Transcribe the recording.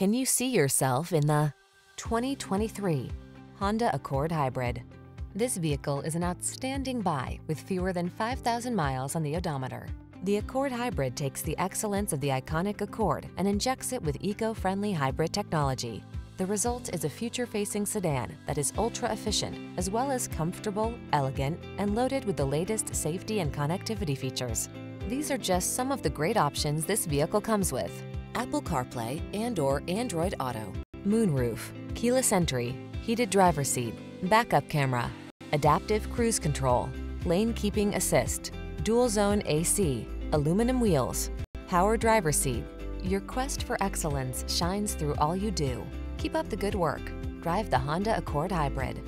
Can you see yourself in the 2023 Honda Accord Hybrid? This vehicle is an outstanding buy with fewer than 5,000 miles on the odometer. The Accord Hybrid takes the excellence of the iconic Accord and injects it with eco-friendly hybrid technology. The result is a future-facing sedan that is ultra-efficient, as well as comfortable, elegant, and loaded with the latest safety and connectivity features. These are just some of the great options this vehicle comes with. Apple CarPlay and or Android Auto, moonroof, keyless entry, heated driver seat, backup camera, adaptive cruise control, lane keeping assist, dual zone AC, aluminum wheels, power driver seat. Your quest for excellence shines through all you do. Keep up the good work. Drive the Honda Accord Hybrid.